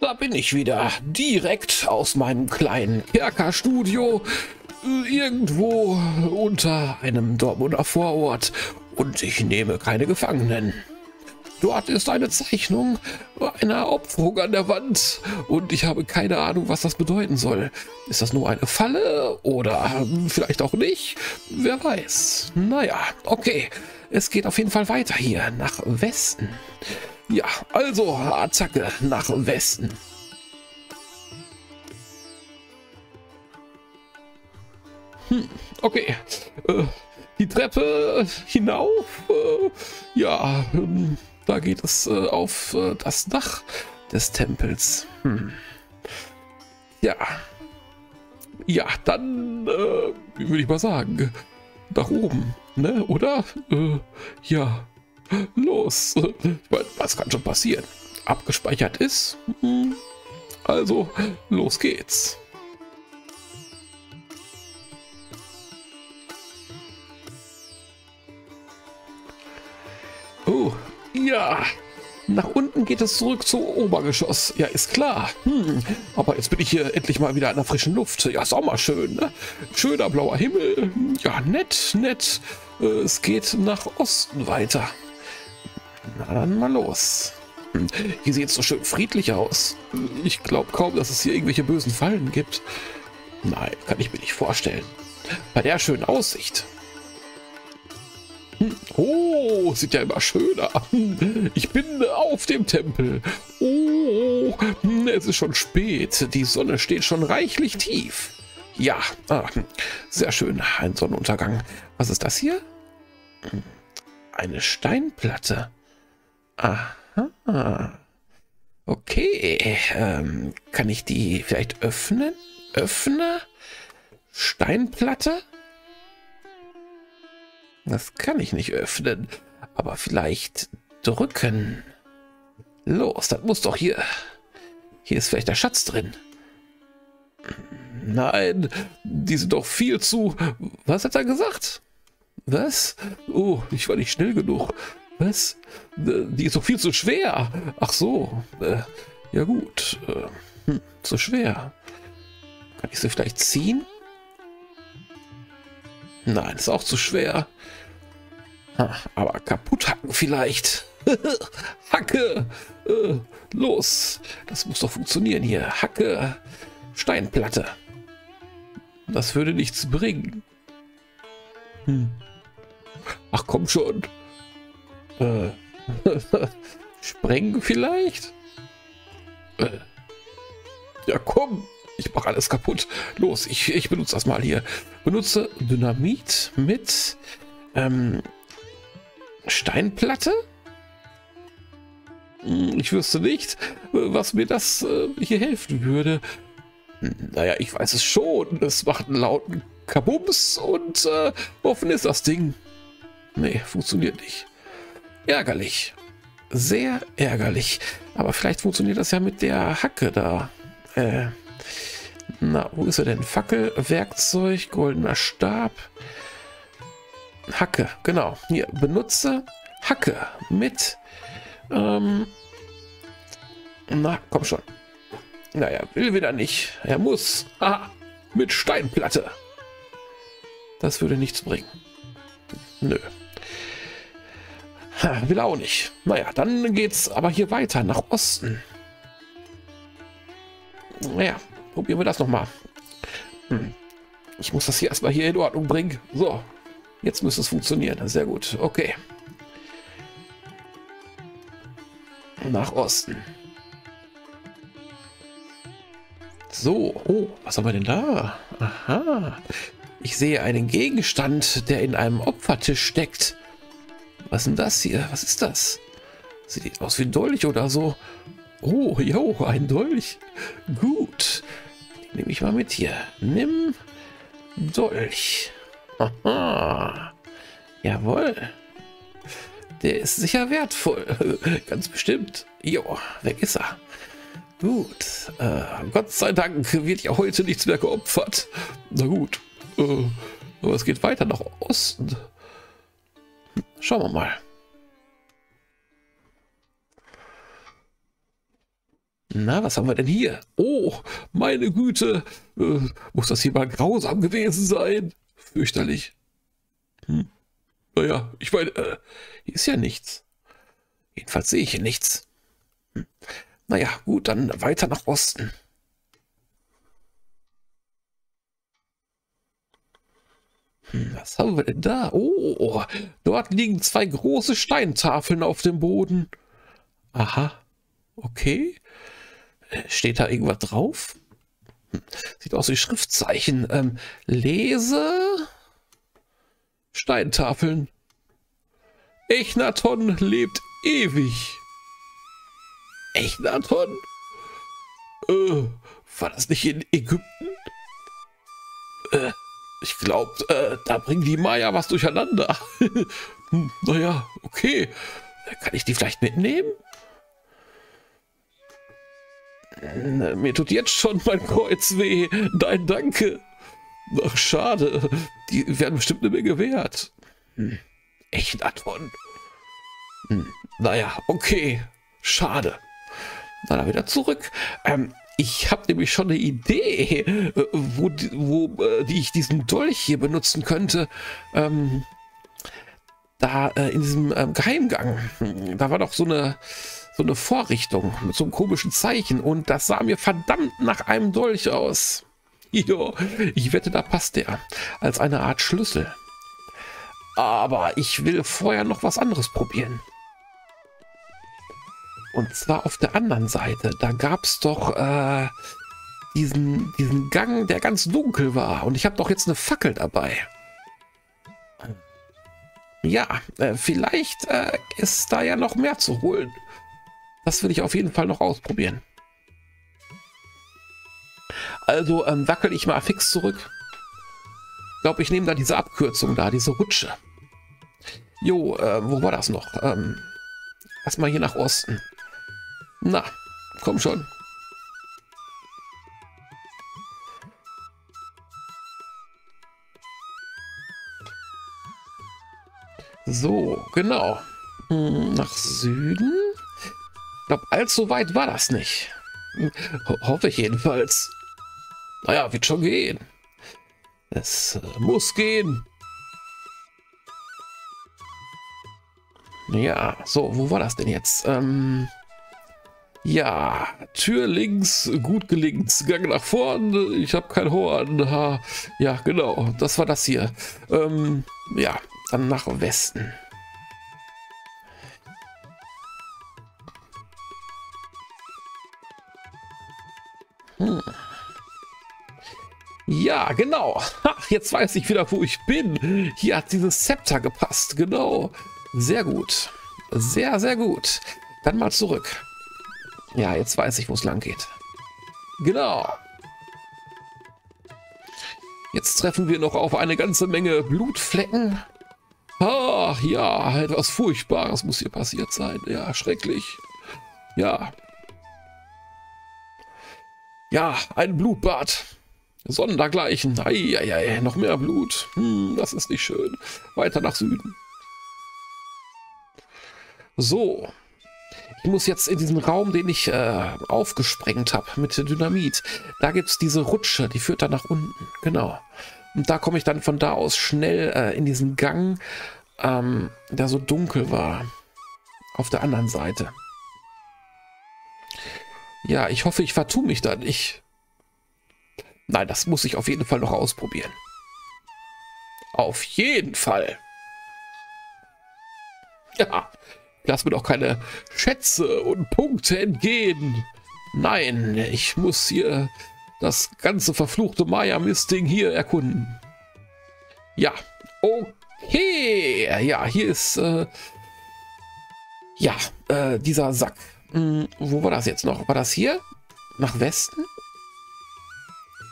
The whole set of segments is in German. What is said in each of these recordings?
Da bin ich wieder, direkt aus meinem kleinen Kerkerstudio, äh, irgendwo unter einem Dortmunder Vorort und ich nehme keine Gefangenen. Dort ist eine Zeichnung einer Opferung an der Wand und ich habe keine Ahnung, was das bedeuten soll. Ist das nur eine Falle oder vielleicht auch nicht? Wer weiß. Naja, okay. Es geht auf jeden Fall weiter hier nach Westen. Ja, also Attacke nach Westen. Hm, okay. Äh, die Treppe hinauf. Äh, ja, ähm, da geht es äh, auf äh, das Dach des Tempels. Hm. Ja. Ja, dann äh, würde ich mal sagen, nach oben, ne? Oder? Äh, ja. Los. Was kann schon passieren? Abgespeichert ist. Hm. Also, los geht's. Oh, ja. Nach unten geht es zurück zum Obergeschoss. Ja, ist klar. Hm. Aber jetzt bin ich hier endlich mal wieder in der frischen Luft. Ja, ist auch mal schön. Ne? Schöner blauer Himmel. Ja, nett, nett. Äh, es geht nach Osten weiter. Na dann mal los. Hm. Hier sieht es so schön friedlich aus. Ich glaube kaum, dass es hier irgendwelche bösen Fallen gibt. Nein, kann ich mir nicht vorstellen. Bei der schönen Aussicht. Hm. Oh, sieht ja immer schöner. Ich bin auf dem Tempel. Oh, es ist schon spät. Die Sonne steht schon reichlich tief. Ja, ah, sehr schön. Ein Sonnenuntergang. Was ist das hier? Eine Steinplatte. Aha. Okay. Ähm, kann ich die vielleicht öffnen? Öffne? Steinplatte? Das kann ich nicht öffnen. Aber vielleicht drücken. Los, das muss doch hier. Hier ist vielleicht der Schatz drin. Nein, die sind doch viel zu. Was hat er gesagt? Was? Oh, ich war nicht schnell genug. Was? Die ist doch viel zu schwer. Ach so. Äh, ja gut. Äh, hm, zu schwer. Kann ich sie vielleicht ziehen? Nein, ist auch zu schwer. Aber kaputt hacken vielleicht. Hacke! Äh, los! Das muss doch funktionieren hier. Hacke! Steinplatte. Das würde nichts bringen. Hm. Ach komm schon. Äh. Sprengen vielleicht? Äh. Ja komm, ich mache alles kaputt. Los, ich, ich benutze das mal hier. Benutze Dynamit mit ähm, Steinplatte? Hm, ich wüsste nicht, was mir das äh, hier helfen würde. Naja, ich weiß es schon. Es macht einen lauten Kabums und äh, offen ist das Ding. Nee, funktioniert nicht. Ärgerlich. Sehr ärgerlich. Aber vielleicht funktioniert das ja mit der Hacke da. Äh, na, wo ist er denn? Fackel, Werkzeug, goldener Stab. Hacke, genau. Hier, benutze Hacke mit. Ähm, na, komm schon. Naja, will wieder nicht. Er muss. Ah, mit Steinplatte. Das würde nichts bringen. Nö. Ha, will auch nicht. Naja, dann geht's aber hier weiter nach Osten. Naja, probieren wir das nochmal. Hm. Ich muss das hier erstmal hier in Ordnung bringen. So, Jetzt müsste es funktionieren. Sehr gut. Okay. Nach Osten. So, oh, was haben wir denn da? Aha. Ich sehe einen Gegenstand, der in einem Opfertisch steckt. Was ist denn das hier? Was ist das? Sieht aus wie ein Dolch oder so. Oh, jo, ein Dolch. Gut. Nehme ich mal mit hier. Nimm Dolch. Aha. Jawohl. Der ist sicher wertvoll. Ganz bestimmt. Jo, weg ist er. Gut. Äh, Gott sei Dank wird ja heute nichts mehr geopfert. Na gut. Äh, aber es geht weiter nach Osten. Schauen wir mal. Na, was haben wir denn hier? Oh, meine Güte. Äh, muss das hier mal grausam gewesen sein? Fürchterlich. Hm. Naja, ich meine, äh, hier ist ja nichts. Jedenfalls sehe ich hier nichts. Hm. Naja, gut, dann weiter nach Osten. Was haben wir denn da? Oh, dort liegen zwei große Steintafeln auf dem Boden. Aha, okay. Steht da irgendwas drauf? Hm, sieht aus wie Schriftzeichen. Ähm, lese Steintafeln. Echnaton lebt ewig. Echnaton? Äh, war das nicht in Ägypten? Äh, ich glaube, äh, da bringen die Maya was durcheinander. hm, naja, okay. Kann ich die vielleicht mitnehmen? Äh, mir tut jetzt schon mein Kreuz weh. Nein, danke. Ach, schade. Die werden bestimmt eine Menge wert. Hm. Echt, Anton. Hm. Naja, okay. Schade. Na, dann wieder zurück. Ähm, ich habe nämlich schon eine Idee, äh, wo, wo äh, die ich diesen Dolch hier benutzen könnte. Ähm, da äh, in diesem ähm, Geheimgang. Da war doch so eine so eine Vorrichtung mit so einem komischen Zeichen und das sah mir verdammt nach einem Dolch aus. Jo, ich wette, da passt der als eine Art Schlüssel. Aber ich will vorher noch was anderes probieren. Und zwar auf der anderen Seite. Da gab es doch äh, diesen, diesen Gang, der ganz dunkel war. Und ich habe doch jetzt eine Fackel dabei. Ja, äh, vielleicht äh, ist da ja noch mehr zu holen. Das will ich auf jeden Fall noch ausprobieren. Also ähm, wackel ich mal fix zurück. Ich glaube, ich nehme da diese Abkürzung da, diese Rutsche. Jo, äh, wo war das noch? Ähm, erstmal hier nach Osten. Na, komm schon. So, genau. Hm, nach Süden? Ich glaube, allzu weit war das nicht. Ho hoffe ich jedenfalls. Naja, wird schon gehen. Es äh, muss gehen. Ja, so, wo war das denn jetzt? Ähm, ja, Tür links, gut gelingt. Gang nach vorn, ich habe kein Horn. Ha, ja, genau, das war das hier. Ähm, ja, dann nach Westen. Hm. Ja, genau. Ach, jetzt weiß ich wieder, wo ich bin. Hier hat dieses Zepter gepasst. Genau. Sehr gut. Sehr, sehr gut. Dann mal zurück. Ja, jetzt weiß ich, wo es lang geht. Genau. Jetzt treffen wir noch auf eine ganze Menge Blutflecken. Ach ja, etwas Furchtbares muss hier passiert sein. Ja, schrecklich. Ja. Ja, ein Blutbad. Sondergleichen. Eieiei, noch mehr Blut. Hm, das ist nicht schön. Weiter nach Süden. So, ich muss jetzt in diesen Raum, den ich äh, aufgesprengt habe mit Dynamit. Da gibt es diese Rutsche, die führt dann nach unten. Genau. Und da komme ich dann von da aus schnell äh, in diesen Gang, ähm, der so dunkel war. Auf der anderen Seite. Ja, ich hoffe, ich vertue mich da nicht. Nein, das muss ich auf jeden Fall noch ausprobieren. Auf jeden Fall. Ja, Lass mir doch keine Schätze und Punkte entgehen. Nein, ich muss hier das ganze verfluchte Maya-Mist-Ding hier erkunden. Ja, okay. Ja, hier ist, äh, ja, äh, dieser Sack. Hm, wo war das jetzt noch? War das hier? Nach Westen?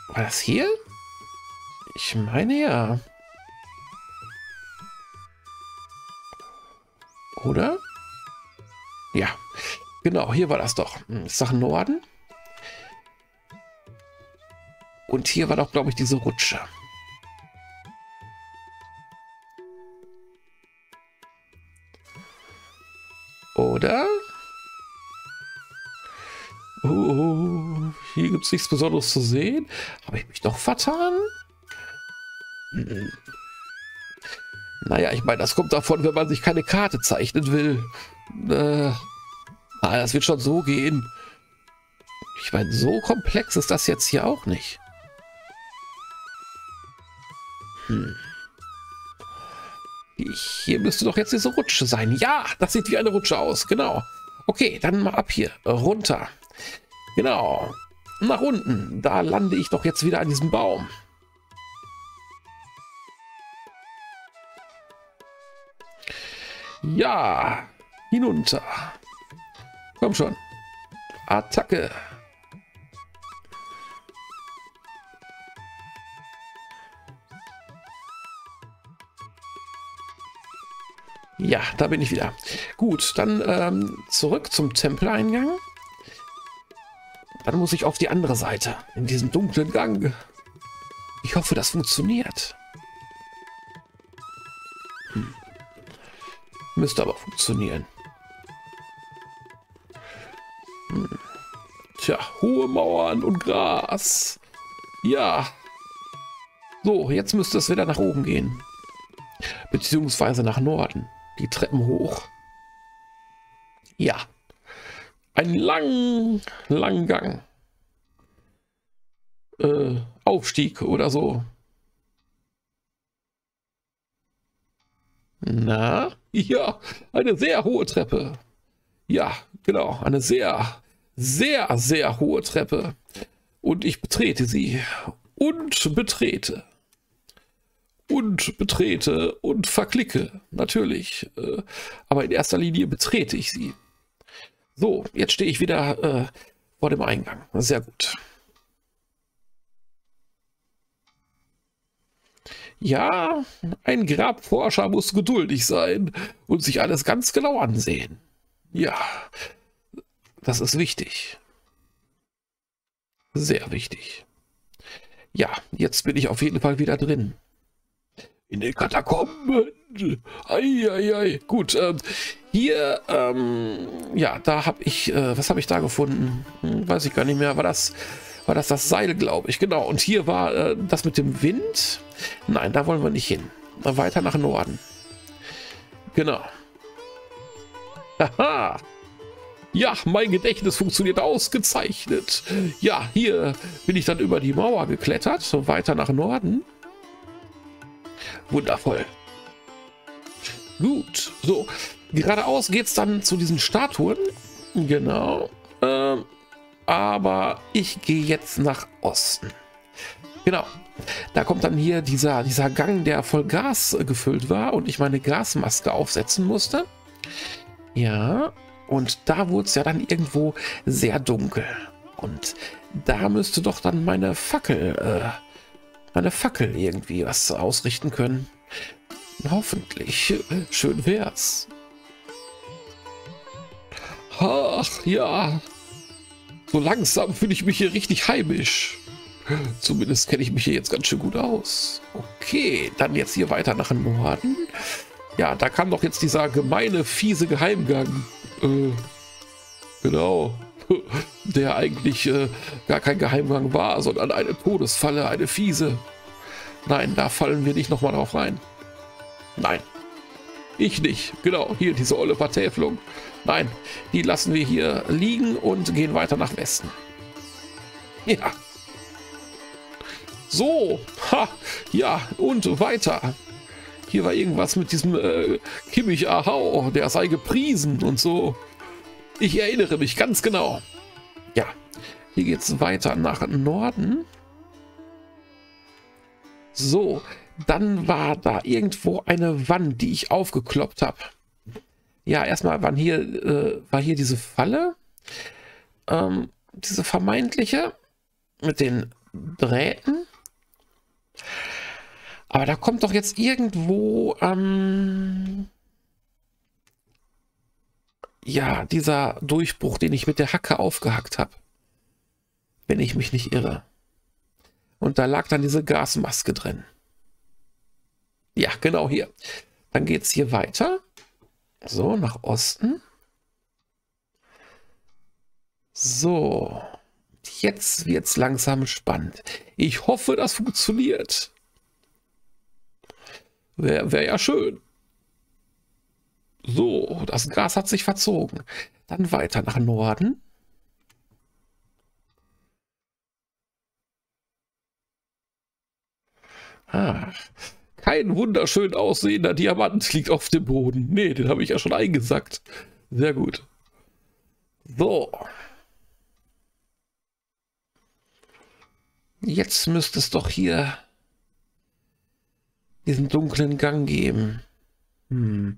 War das hier? Ich meine ja. Oder? Ja, genau, hier war das doch. Hm, Sachen Norden. Und hier war doch, glaube ich, diese Rutsche. Oder? Oh, hier gibt es nichts Besonderes zu sehen. Habe ich mich doch vertan? Hm. Naja, ich meine, das kommt davon, wenn man sich keine Karte zeichnen will. Äh, ah, das wird schon so gehen. Ich meine, so komplex ist das jetzt hier auch nicht. Hm. Ich, hier müsste doch jetzt diese Rutsche sein. Ja, das sieht wie eine Rutsche aus. Genau. Okay, dann mal ab hier. Runter. Genau. Nach unten. Da lande ich doch jetzt wieder an diesem Baum. Ja. Hinunter. Komm schon. Attacke. Ja, da bin ich wieder. Gut, dann ähm, zurück zum Tempeleingang. Dann muss ich auf die andere Seite, in diesen dunklen Gang. Ich hoffe, das funktioniert. Hm. Müsste aber funktionieren. Tja, hohe Mauern und Gras. Ja. So, jetzt müsste es wieder nach oben gehen. Beziehungsweise nach Norden die Treppen hoch. Ja. Ein lang, lang Gang. Äh, Aufstieg oder so. Na, ja, eine sehr hohe Treppe. Ja, genau, eine sehr, sehr, sehr hohe Treppe. Und ich betrete sie und betrete und betrete und verklicke, natürlich. Äh, aber in erster Linie betrete ich sie. So, jetzt stehe ich wieder äh, vor dem Eingang. Sehr gut. Ja, ein Grabforscher muss geduldig sein und sich alles ganz genau ansehen. Ja, das ist wichtig. Sehr wichtig. Ja, jetzt bin ich auf jeden Fall wieder drin in den Katakomben. Eieiei. Gut, ähm, hier, ähm, ja, da habe ich, äh, was habe ich da gefunden? Hm, weiß ich gar nicht mehr. War das, war das das Seil, glaube ich. Genau. Und hier war äh, das mit dem Wind. Nein, da wollen wir nicht hin. Weiter nach Norden. Genau. Aha. Ja, mein Gedächtnis funktioniert ausgezeichnet. Ja, hier bin ich dann über die Mauer geklettert, so weiter nach Norden. Wundervoll. Gut, so. Geradeaus geht es dann zu diesen Statuen. Genau. Ähm, aber ich gehe jetzt nach Osten. Genau. Da kommt dann hier dieser, dieser Gang, der voll Gas gefüllt war und ich meine Gasmaske aufsetzen musste. Ja, und da wurde es ja dann irgendwo sehr dunkel. Und da müsste doch dann meine Fackel äh, eine Fackel irgendwie was ausrichten können. Hoffentlich. Schön wär's. Ach ja. So langsam fühle ich mich hier richtig heimisch. Zumindest kenne ich mich hier jetzt ganz schön gut aus. Okay, dann jetzt hier weiter nach Norden. Ja, da kam doch jetzt dieser gemeine, fiese Geheimgang. Äh, genau. der eigentlich äh, gar kein Geheimgang war, sondern eine Todesfalle, eine fiese. Nein, da fallen wir nicht nochmal drauf rein. Nein. Ich nicht. Genau, hier diese olle Vertäfelung. Nein, die lassen wir hier liegen und gehen weiter nach Westen. Ja. So. Ha. Ja, und weiter. Hier war irgendwas mit diesem äh, Kimmich Ahau, der sei gepriesen und so. Ich erinnere mich ganz genau. Ja, hier geht es weiter nach Norden. So, dann war da irgendwo eine Wand, die ich aufgekloppt habe. Ja, erstmal waren hier, äh, war hier diese Falle. Ähm, diese vermeintliche mit den Drähten. Aber da kommt doch jetzt irgendwo ähm, ja, dieser Durchbruch, den ich mit der Hacke aufgehackt habe. Wenn ich mich nicht irre. Und da lag dann diese Gasmaske drin. Ja, genau hier. Dann geht es hier weiter. So, nach Osten. So, jetzt wird es langsam spannend. Ich hoffe, das funktioniert. Wäre wär ja schön. So, das Gas hat sich verzogen. Dann weiter nach Norden. Ah, kein wunderschön aussehender Diamant liegt auf dem Boden. Nee, den habe ich ja schon eingesackt. Sehr gut. So. Jetzt müsste es doch hier diesen dunklen Gang geben. Hm.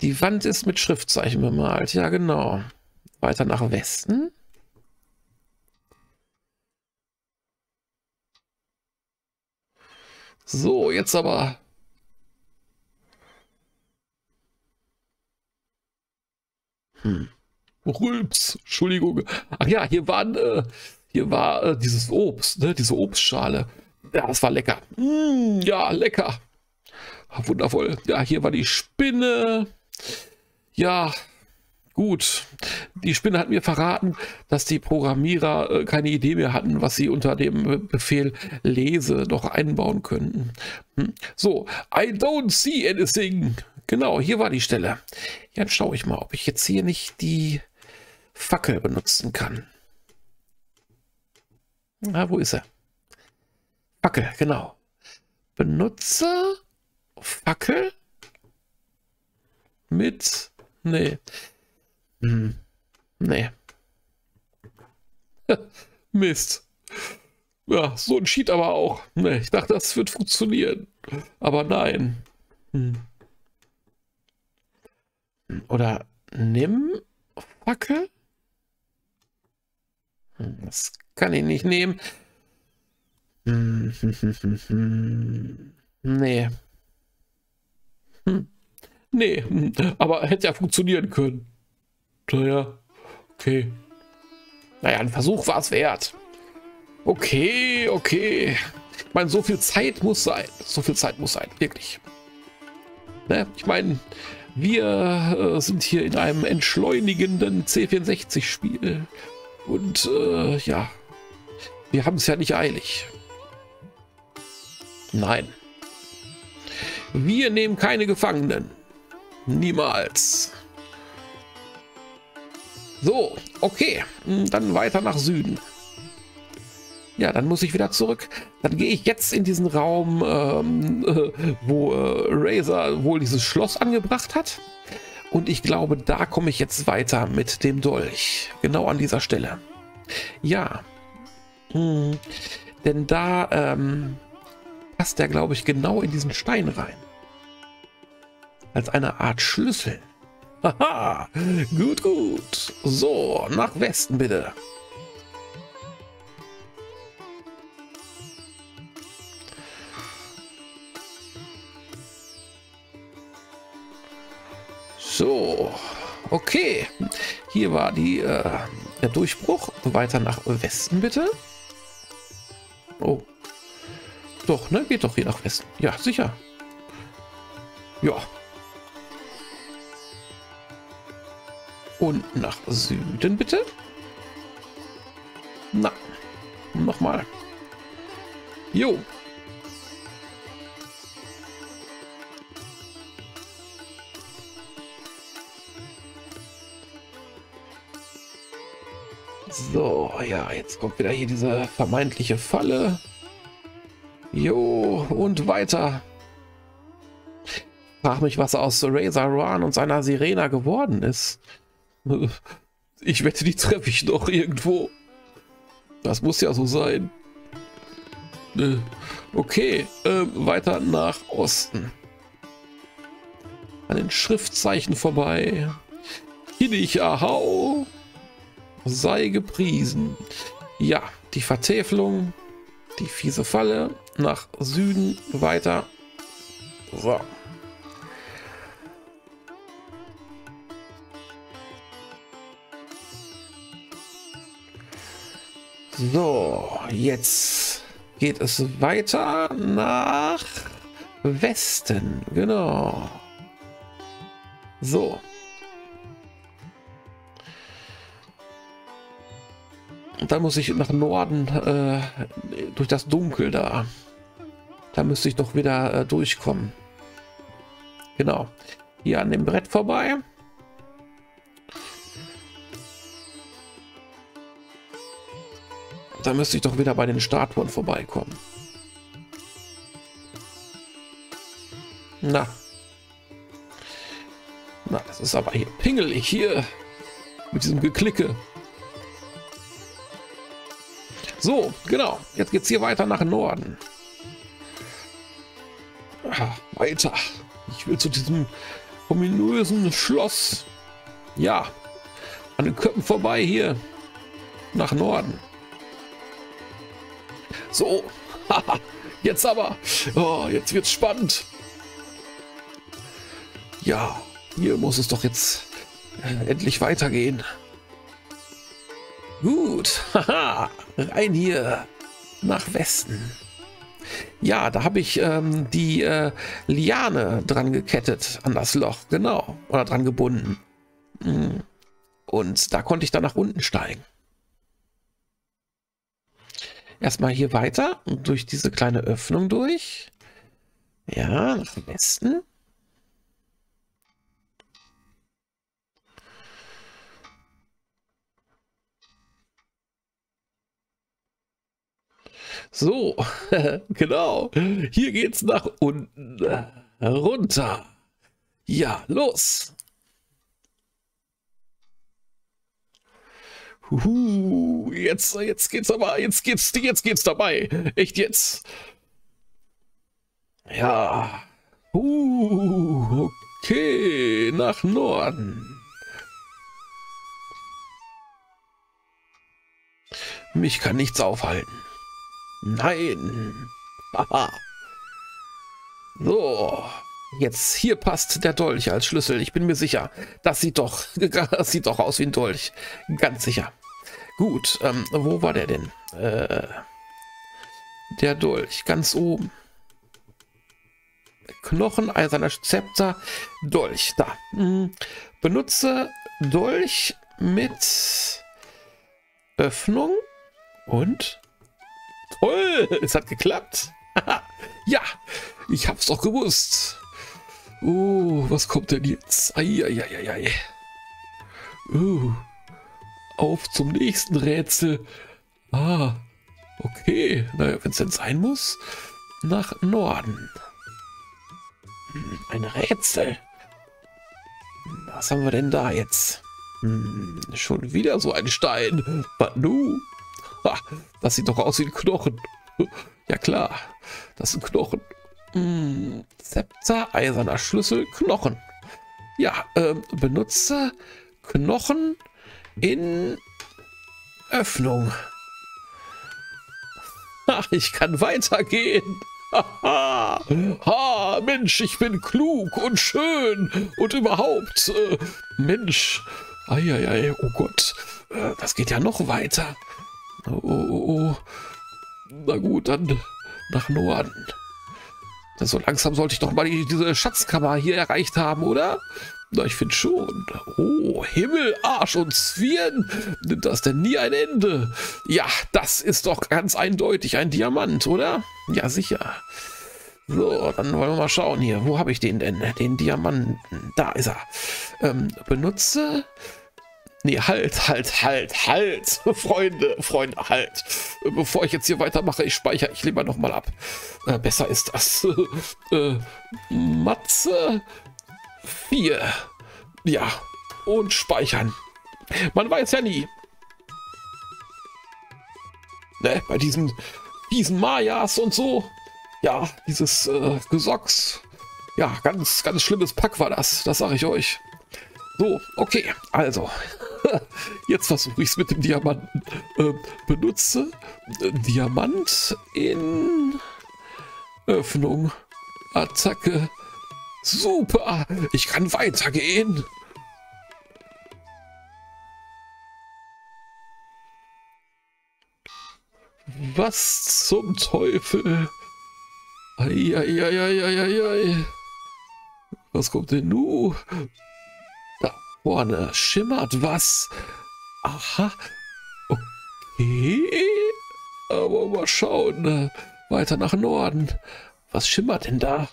Die Wand ist mit Schriftzeichen bemalt. Ja, genau. Weiter nach Westen. So, jetzt aber. Hm. Rülps, Entschuldigung. Ach ja, hier waren, äh, hier war äh, dieses Obst, ne, diese Obstschale. Ja, das war lecker. Mm, ja, lecker. Wundervoll. Ja, hier war die Spinne. Ja, gut. Die Spinne hat mir verraten, dass die Programmierer äh, keine Idee mehr hatten, was sie unter dem Befehl lese noch einbauen könnten. Hm. So, I don't see anything. Genau, hier war die Stelle. Jetzt schaue ich mal, ob ich jetzt hier nicht die Fackel benutzen kann. Na, wo ist er? Fackel, genau. Benutzer Fackel mit. Nee. Hm. Nee. Mist. Ja, so ein Cheat aber auch. Nee, ich dachte, das wird funktionieren. Aber nein. Hm. Oder nimm Fackel? Hm, das kann ich nicht nehmen. Hm, nee. Nee, aber hätte ja funktionieren können. Naja, okay. Naja, ein Versuch war es wert. Okay, okay. Ich meine, so viel Zeit muss sein. So viel Zeit muss sein, wirklich. Ne? Ich meine, wir äh, sind hier in einem entschleunigenden C64-Spiel. Und äh, ja, wir haben es ja nicht eilig. Nein. Wir nehmen keine Gefangenen. Niemals. So, okay. Dann weiter nach Süden. Ja, dann muss ich wieder zurück. Dann gehe ich jetzt in diesen Raum, ähm, äh, wo äh, Razer wohl dieses Schloss angebracht hat. Und ich glaube, da komme ich jetzt weiter mit dem Dolch. Genau an dieser Stelle. Ja. Hm. Denn da ähm, passt der, glaube ich, genau in diesen Stein rein. Als eine Art Schlüssel. Haha, gut, gut. So, nach Westen bitte. So, okay. Hier war die, äh, der Durchbruch. Weiter nach Westen bitte. Oh. Doch, ne? Geht doch hier nach Westen. Ja, sicher. Ja, Und nach Süden bitte. Na, nochmal. Jo. So, ja, jetzt kommt wieder hier diese vermeintliche Falle. Jo, und weiter. Frag mich, was aus Razor Run und seiner Sirena geworden ist. Ich wette, die treffe ich noch irgendwo. Das muss ja so sein. Äh, okay, äh, weiter nach Osten. An den Schriftzeichen vorbei. Hinnig ahau. Sei gepriesen. Ja, die Vertäfelung. Die fiese Falle. Nach Süden weiter. So. So, jetzt geht es weiter nach Westen. Genau. So. Dann muss ich nach Norden äh, durch das Dunkel da. Da müsste ich doch wieder äh, durchkommen. Genau. Hier an dem Brett vorbei. Da müsste ich doch wieder bei den Statuen vorbeikommen. Na. Na, das ist aber hier pingelig hier. Mit diesem Geklicke. So, genau. Jetzt geht's hier weiter nach Norden. Ah, weiter. Ich will zu diesem ominösen Schloss. Ja, an den Köpfen vorbei hier. Nach Norden. So, jetzt aber. Oh, jetzt wird's spannend. Ja, hier muss es doch jetzt äh, endlich weitergehen. Gut, haha, rein hier nach Westen. Ja, da habe ich ähm, die äh, Liane dran gekettet an das Loch, genau, oder dran gebunden. Hm. Und da konnte ich dann nach unten steigen. Erstmal hier weiter und durch diese kleine Öffnung durch. Ja, nach Westen. So, genau. Hier geht's nach unten. Runter. Ja, los. Huhu, jetzt, jetzt geht's aber, jetzt geht's, jetzt geht's dabei. Echt jetzt. Ja. Uh, okay, nach Norden. Mich kann nichts aufhalten. Nein. Haha. So. Jetzt, hier passt der Dolch als Schlüssel. Ich bin mir sicher. Das sieht doch, das sieht doch aus wie ein Dolch. Ganz sicher. Gut, ähm, wo war der denn? Äh, der Dolch, ganz oben. Knochen, eiserner Zepter, Dolch, da. Hm. Benutze Dolch mit Öffnung und Toll, es hat geklappt. ja, ich hab's doch gewusst. Oh, was kommt denn jetzt? Eieieiei. Oh, auf zum nächsten Rätsel. Ah, okay. Naja, wenn es denn sein muss, nach Norden. Hm, ein Rätsel. Was haben wir denn da jetzt? Hm, schon wieder so ein Stein. Banu. Ha, das sieht doch aus wie ein Knochen. Ja klar, das ein Knochen. Hm, Zepter, eiserner Schlüssel, Knochen. Ja, ähm, benutze Knochen in Öffnung. Ha, ich kann weitergehen. ha, Mensch, ich bin klug und schön und überhaupt. Äh, Mensch, eieiei, oh Gott, äh, das geht ja noch weiter. Oh, oh, oh. Na gut, dann nach Norden. So langsam sollte ich doch mal die, diese Schatzkammer hier erreicht haben, oder? Na, ich finde schon. Oh, Himmel, Arsch und Zwirn. Nimmt das denn nie ein Ende? Ja, das ist doch ganz eindeutig ein Diamant, oder? Ja, sicher. So, dann wollen wir mal schauen hier. Wo habe ich den denn? Den Diamanten. Da ist er. Ähm, benutze Nee, halt, halt, halt, halt. Freunde, Freunde, halt. Bevor ich jetzt hier weitermache, ich speichere ich lieber nochmal ab. Äh, besser ist das. Äh, Matze 4. Ja, und speichern. Man weiß ja nie. Ne, bei diesen, diesen Mayas und so. Ja, dieses äh, Gesocks. Ja, ganz, ganz schlimmes Pack war das. Das sage ich euch. So, okay, also. Jetzt versuche ich es mit dem Diamanten. Äh, benutze Diamant in Öffnung. Attacke. Super. Ich kann weitergehen. Was zum Teufel? Eieieiei. Was kommt denn nun? Vorne schimmert was. Aha. Okay. Aber mal schauen. Äh, weiter nach Norden. Was schimmert denn da?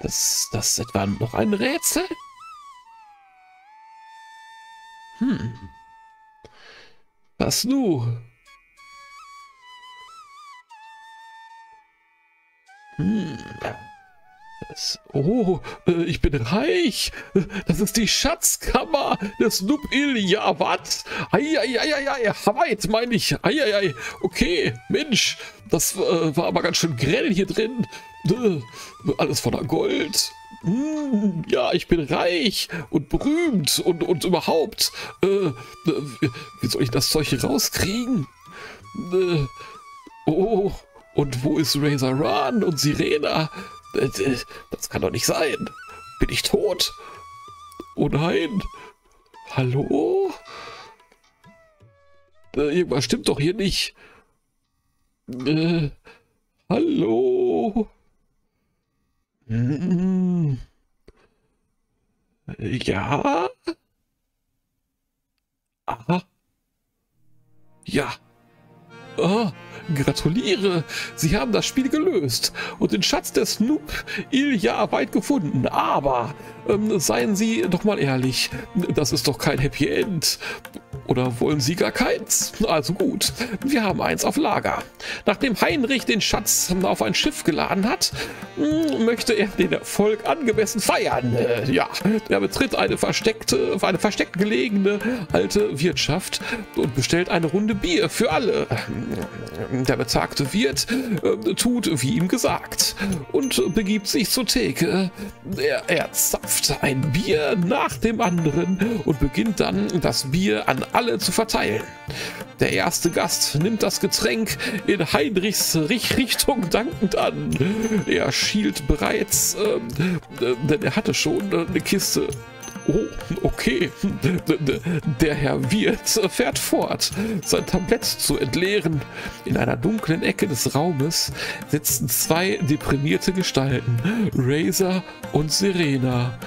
Das, das etwa noch ein Rätsel? Hm. Was nu? Hm. Oh, äh, ich bin reich. Das ist die Schatzkammer des Nub Ilya. Was? Eieieiei, weit meine ich. Eieiei. Okay, Mensch, das äh, war aber ganz schön grell hier drin. Äh, alles voller Gold. Hm, ja, ich bin reich und berühmt und, und überhaupt. Äh, wie soll ich das Zeug rauskriegen? Äh, oh, und wo ist Razor Run und Sirena? Das kann doch nicht sein. Bin ich tot? Oh nein. Hallo? Irgendwas stimmt doch hier nicht. Äh, hallo? Hm. Ja? Aha. Ja. Ah. Gratuliere, Sie haben das Spiel gelöst und den Schatz des Snoop Ilja weit gefunden. Aber ähm, seien Sie doch mal ehrlich, das ist doch kein Happy End. Oder wollen Sie gar keins? Also gut, wir haben eins auf Lager. Nachdem Heinrich den Schatz auf ein Schiff geladen hat, hm, möchte er den Erfolg angemessen feiern. Äh, ja, er betritt eine versteckte, eine versteckt gelegene alte Wirtschaft und bestellt eine Runde Bier für alle. Der bezagte Wirt äh, tut, wie ihm gesagt, und begibt sich zur Theke. Er, er zapft ein Bier nach dem anderen und beginnt dann das Bier an alle zu verteilen. Der erste Gast nimmt das Getränk in Heinrichs Richtung dankend an. Er schielt bereits, äh, denn er hatte schon eine Kiste Oh, okay. Der Herr Wirt fährt fort, sein Tablett zu entleeren. In einer dunklen Ecke des Raumes sitzen zwei deprimierte Gestalten, Razor und Serena.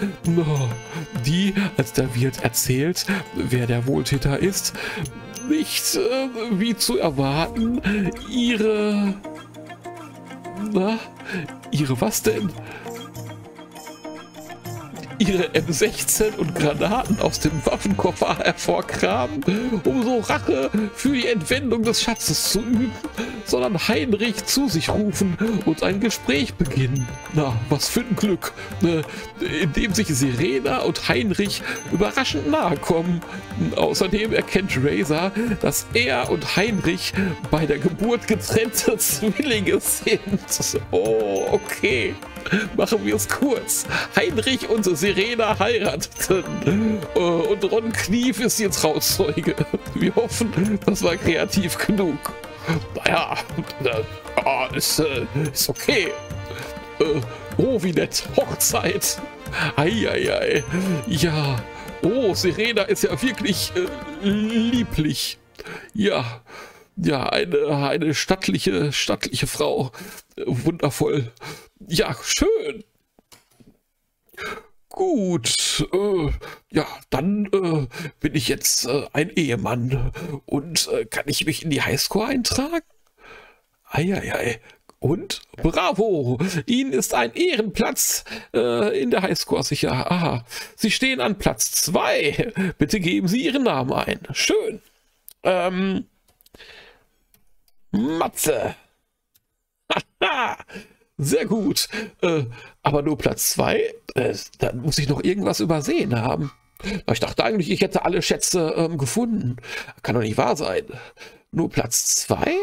Die, als der Wirt erzählt, wer der Wohltäter ist, nicht, äh, wie zu erwarten, ihre... Na, ihre was denn? Ihre M16 und Granaten aus dem Waffenkoffer hervorkramen, um so Rache für die Entwendung des Schatzes zu üben, sondern Heinrich zu sich rufen und ein Gespräch beginnen. Na, was für ein Glück, ne, in dem sich Serena und Heinrich überraschend nahe kommen. Außerdem erkennt Razor, dass er und Heinrich bei der Geburt getrennte Zwillinge sind. Oh, okay. Machen wir es kurz. Heinrich und Serena heirateten. Äh, und Ron Knief ist jetzt Trautzeuge. Wir hoffen, das war kreativ genug. Naja, äh, ist, äh, ist okay. Äh, oh, wie nett. Hochzeit. Eieiei. Ja. Oh, Serena ist ja wirklich äh, lieblich. Ja. Ja, eine, eine stattliche, stattliche Frau. Wundervoll. Ja, schön. Gut, äh, ja, dann äh, bin ich jetzt äh, ein Ehemann und äh, kann ich mich in die Highscore eintragen? Eieiei. Und bravo, Ihnen ist ein Ehrenplatz äh, in der Highscore sicher. Aha, Sie stehen an Platz 2. Bitte geben Sie Ihren Namen ein. Schön. Ähm, Matze. Sehr gut. Äh, aber nur Platz 2? Äh, dann muss ich noch irgendwas übersehen haben. Ich dachte eigentlich, ich hätte alle Schätze ähm, gefunden. Kann doch nicht wahr sein. Nur Platz 2?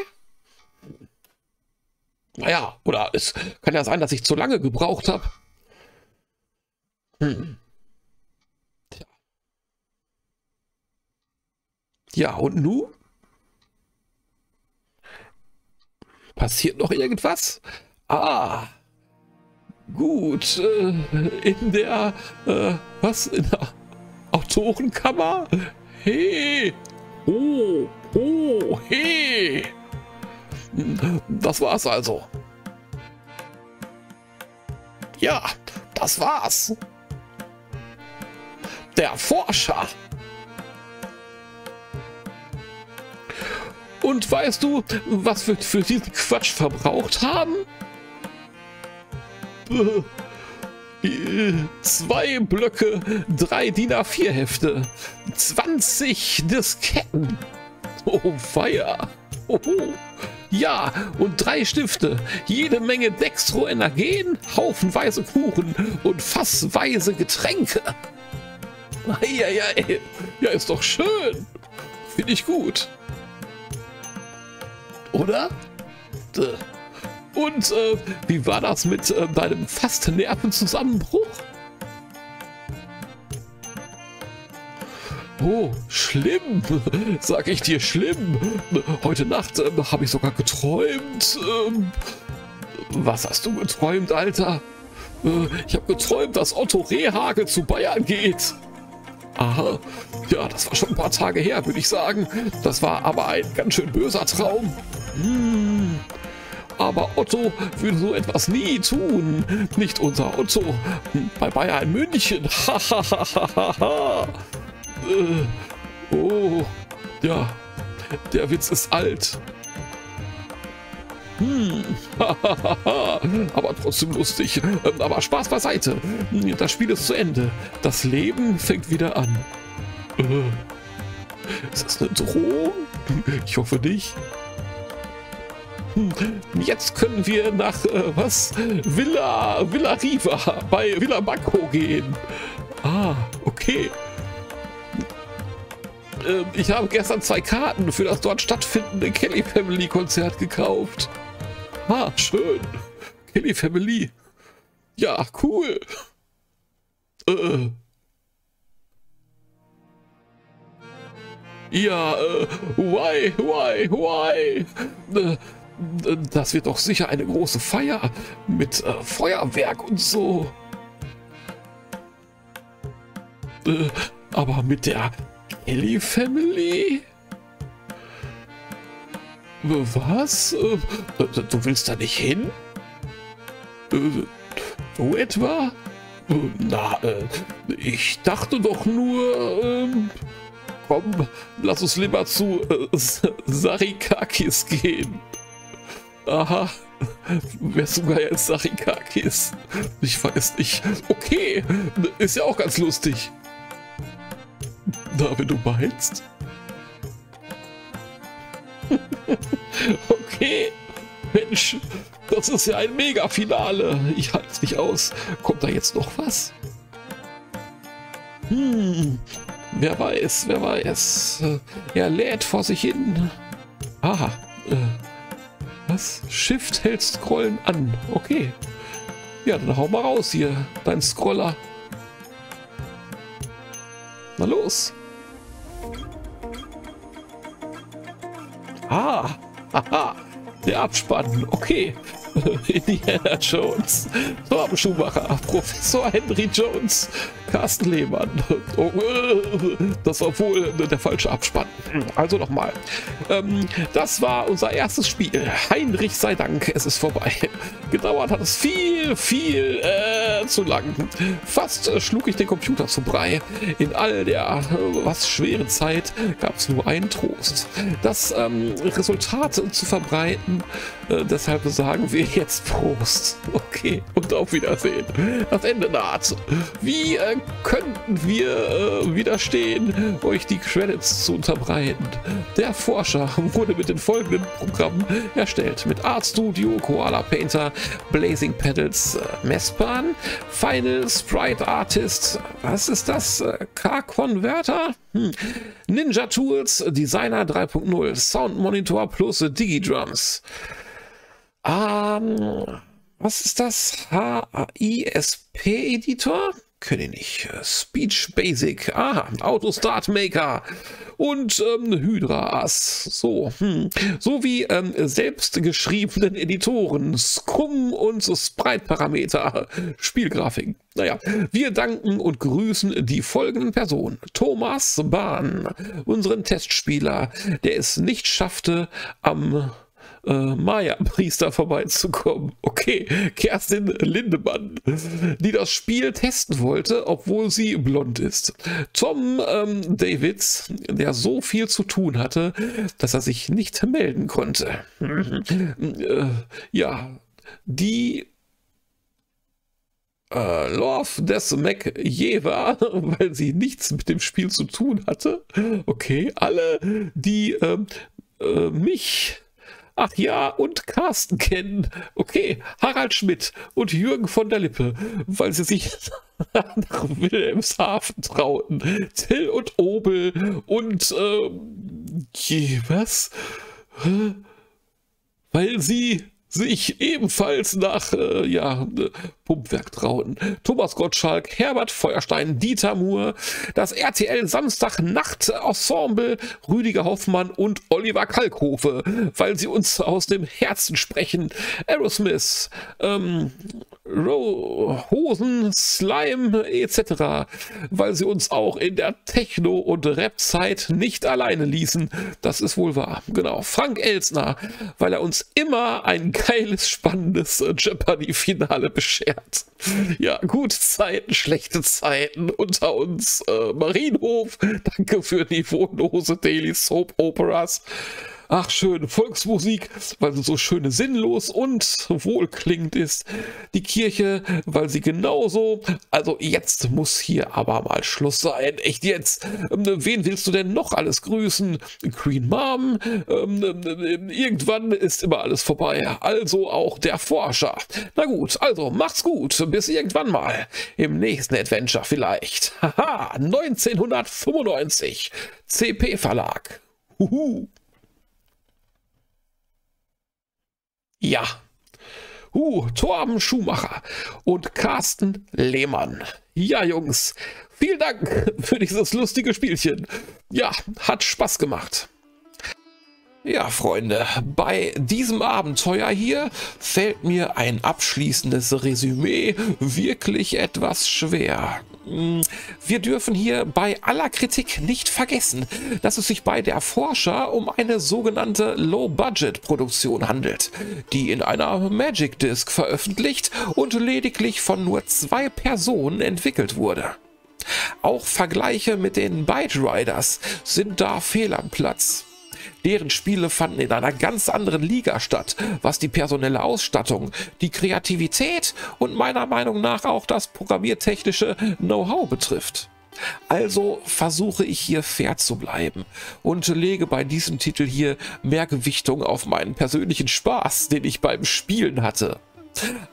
Naja, oder es kann ja sein, dass ich zu lange gebraucht habe. Hm. Ja, und nun? Passiert noch irgendwas? Ah, gut. Äh, in der, äh, was? In der Autorenkammer? Hey! Oh, oh, hey! Das war's also. Ja, das war's. Der Forscher. Und weißt du, was wir für diesen Quatsch verbraucht haben? Zwei Blöcke, drei DIN A4 Hefte, 20 Disketten. Oh, Feier. Oh, ja, und drei Stifte, jede Menge Dextroenergen, haufenweise Kuchen und fassweise Getränke. Eieiei, ja, ist doch schön. Finde ich gut. Oder? Und äh, wie war das mit äh, deinem fast Nervenzusammenbruch? Oh, schlimm, sag ich dir, schlimm. Heute Nacht äh, habe ich sogar geträumt. Ähm, was hast du geträumt, Alter? Äh, ich habe geträumt, dass Otto Rehagel zu Bayern geht. Aha, ja, das war schon ein paar Tage her, würde ich sagen. Das war aber ein ganz schön böser Traum. Hm. Aber Otto würde so etwas nie tun. Nicht unser Otto. Bei Bayern München. Äh, oh, ja, der Witz ist alt. Hm, aber trotzdem lustig. Ähm, aber Spaß beiseite. Das Spiel ist zu Ende. Das Leben fängt wieder an. Äh, ist das eine Drohung? Ich hoffe nicht. Hm, jetzt können wir nach, äh, was? Villa, Villa Riva bei Villa Bacco gehen. Ah, okay. Äh, ich habe gestern zwei Karten für das dort stattfindende Kelly Family Konzert gekauft. Ah, schön. Kelly Family. Ja, cool. Äh. Ja, äh, why, why, why? Äh, das wird doch sicher eine große Feier mit äh, Feuerwerk und so. Äh, aber mit der Kelly Family? Was? Äh, du willst da nicht hin? Äh, du etwa? Äh, na, ich dachte doch nur, ähm, komm, lass uns lieber zu Sarikakis gehen. Aha, wer sogar jetzt Sarikakis? Ich weiß nicht. Okay, ist ja auch ganz lustig. Na, wenn du meinst. okay. Mensch, das ist ja ein Mega-Finale. Ich halte es nicht aus. Kommt da jetzt noch was? Hm, wer weiß, wer weiß. Er lädt vor sich hin. Aha. Äh, was? Shift hält Scrollen an. Okay. Ja, dann hau mal raus hier, dein Scroller. Na los. Ah, haha, der Abspann. Okay. Indiana Jones, Torben Schumacher, Professor Henry Jones, Carsten Lehmann. Das war wohl der falsche Abspann. Also nochmal. Ähm, das war unser erstes Spiel. Heinrich sei Dank, es ist vorbei. Gedauert hat es viel, viel äh, zu lang. Fast äh, schlug ich den Computer zu Brei. In all der äh, was schweren Zeit gab es nur einen Trost. Das ähm, Resultat zu verbreiten, äh, deshalb sagen wir jetzt Prost. Okay, und auf Wiedersehen. Das Ende naht. Wie äh, könnten wir äh, widerstehen, euch die Credits zu unterbreiten? Der Forscher wurde mit den folgenden Programmen erstellt. Mit Art Studio, Koala Painter, Blazing Pedals, äh, Messbahn, Final Sprite Artist, was ist das? Äh, K-Converter? Hm. Ninja Tools, Designer 3.0, Sound Monitor plus Digidrums. Ähm, was ist das? HISP-Editor? Kenne ich nicht. Speech Basic. Aha, Auto Start Maker. Und ähm, Hydra Ass. So, hm. Sowie ähm, selbstgeschriebenen Editoren. Scrum und Sprite-Parameter. Spielgrafiken. Naja, wir danken und grüßen die folgenden Personen. Thomas Bahn, unseren Testspieler, der es nicht schaffte, am äh, Maya-Priester vorbeizukommen. Okay, Kerstin Lindemann, die das Spiel testen wollte, obwohl sie blond ist. Tom ähm, Davids, der so viel zu tun hatte, dass er sich nicht melden konnte. äh, ja, die äh, Love des MacJeva, weil sie nichts mit dem Spiel zu tun hatte. Okay, alle, die äh, äh, mich Ach ja, und Carsten kennen. Okay, Harald Schmidt und Jürgen von der Lippe, weil sie sich nach Wilhelmshaven trauten. Till und Obel und, äh, was? Weil sie sich ebenfalls nach äh, ja, Pumpwerk trauen. Thomas Gottschalk, Herbert Feuerstein, Dieter Moore, das RTL Samstagnacht-Ensemble, Rüdiger Hoffmann und Oliver Kalkofe, weil sie uns aus dem Herzen sprechen. Aerosmith, ähm, Hosen, Slime etc., weil sie uns auch in der Techno- und Rap-Zeit nicht alleine ließen. Das ist wohl wahr. Genau. Frank Elsner, weil er uns immer ein geiles, spannendes Jeopardy-Finale beschert. Ja, gute Zeiten, schlechte Zeiten unter uns. Äh, Marienhof, danke für niveaulose Daily Soap Operas. Ach schön, Volksmusik, weil sie so schön sinnlos und wohlklingend ist. Die Kirche, weil sie genauso... Also jetzt muss hier aber mal Schluss sein. Echt jetzt. Ähm, wen willst du denn noch alles grüßen? Queen Mom? Ähm, ähm, irgendwann ist immer alles vorbei. Also auch der Forscher. Na gut, also macht's gut. Bis irgendwann mal. Im nächsten Adventure vielleicht. Haha, 1995. CP Verlag. Huhu. Ja. Uh, Torben Schumacher und Carsten Lehmann. Ja, Jungs, vielen Dank für dieses lustige Spielchen. Ja, hat Spaß gemacht. Ja, Freunde, bei diesem Abenteuer hier fällt mir ein abschließendes Resümee wirklich etwas schwer. Hm, wir dürfen hier bei aller Kritik nicht vergessen, dass es sich bei der Forscher um eine sogenannte Low-Budget-Produktion handelt, die in einer Magic Disc veröffentlicht und lediglich von nur zwei Personen entwickelt wurde. Auch Vergleiche mit den Byte Riders sind da fehl am Platz. Deren Spiele fanden in einer ganz anderen Liga statt, was die personelle Ausstattung, die Kreativität und meiner Meinung nach auch das programmiertechnische Know-how betrifft. Also versuche ich hier fair zu bleiben und lege bei diesem Titel hier mehr Gewichtung auf meinen persönlichen Spaß, den ich beim Spielen hatte.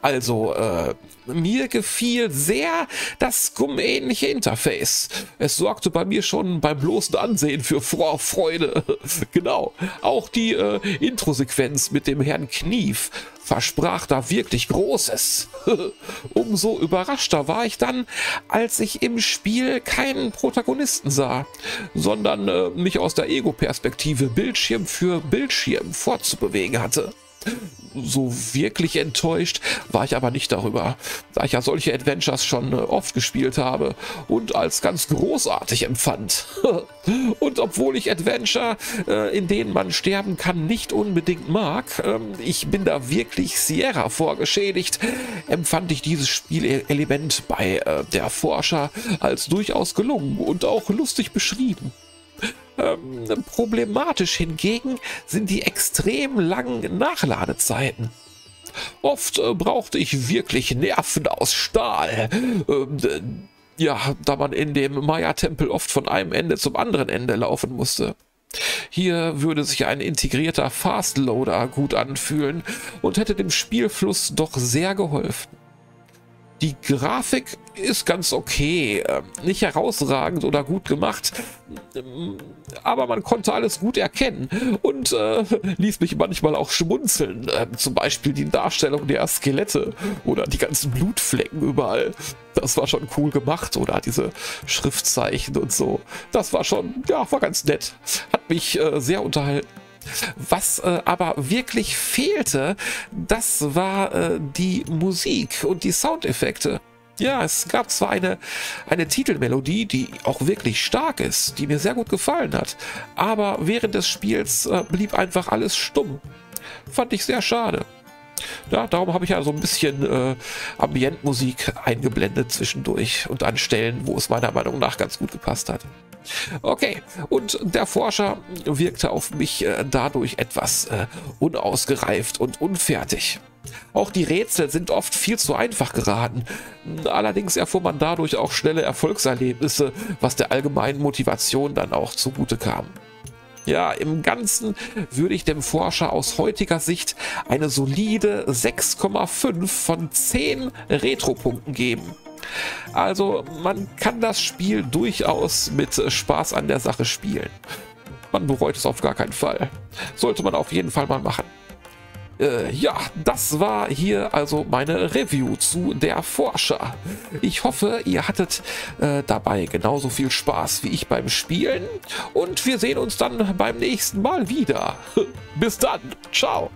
Also, äh, mir gefiel sehr das Scum-ähnliche Interface. Es sorgte bei mir schon beim bloßen Ansehen für Freude. genau. Auch die äh, Intro-Sequenz mit dem Herrn Knief versprach da wirklich Großes. Umso überraschter war ich dann, als ich im Spiel keinen Protagonisten sah, sondern äh, mich aus der Ego-Perspektive Bildschirm für Bildschirm fortzubewegen hatte. So wirklich enttäuscht war ich aber nicht darüber, da ich ja solche Adventures schon äh, oft gespielt habe und als ganz großartig empfand. und obwohl ich Adventure, äh, in denen man sterben kann, nicht unbedingt mag, ähm, ich bin da wirklich Sierra vorgeschädigt, empfand ich dieses Spielelement bei äh, der Forscher als durchaus gelungen und auch lustig beschrieben. Ähm, problematisch hingegen sind die extrem langen Nachladezeiten. Oft äh, brauchte ich wirklich Nerven aus Stahl. Ähm, ja, da man in dem Maya-Tempel oft von einem Ende zum anderen Ende laufen musste. Hier würde sich ein integrierter Fastloader gut anfühlen und hätte dem Spielfluss doch sehr geholfen. Die Grafik ist ganz okay, ähm, nicht herausragend oder gut gemacht, ähm, aber man konnte alles gut erkennen und äh, ließ mich manchmal auch schmunzeln. Äh, zum Beispiel die Darstellung der Skelette oder die ganzen Blutflecken überall. Das war schon cool gemacht oder diese Schriftzeichen und so. Das war schon, ja, war ganz nett. Hat mich äh, sehr unterhalten. Was äh, aber wirklich fehlte, das war äh, die Musik und die Soundeffekte. Ja, es gab zwar eine, eine Titelmelodie, die auch wirklich stark ist, die mir sehr gut gefallen hat, aber während des Spiels äh, blieb einfach alles stumm. Fand ich sehr schade. Ja, darum habe ich ja so ein bisschen äh, Ambientmusik eingeblendet zwischendurch und an Stellen, wo es meiner Meinung nach ganz gut gepasst hat. Okay, und der Forscher wirkte auf mich äh, dadurch etwas äh, unausgereift und unfertig. Auch die Rätsel sind oft viel zu einfach geraten. Allerdings erfuhr man dadurch auch schnelle Erfolgserlebnisse, was der allgemeinen Motivation dann auch zugute kam. Ja, im Ganzen würde ich dem Forscher aus heutiger Sicht eine solide 6,5 von 10 Retro-Punkten geben. Also man kann das Spiel durchaus mit Spaß an der Sache spielen. Man bereut es auf gar keinen Fall. Sollte man auf jeden Fall mal machen. Äh, ja, das war hier also meine Review zu der Forscher. Ich hoffe, ihr hattet äh, dabei genauso viel Spaß wie ich beim Spielen und wir sehen uns dann beim nächsten Mal wieder. Bis dann, ciao.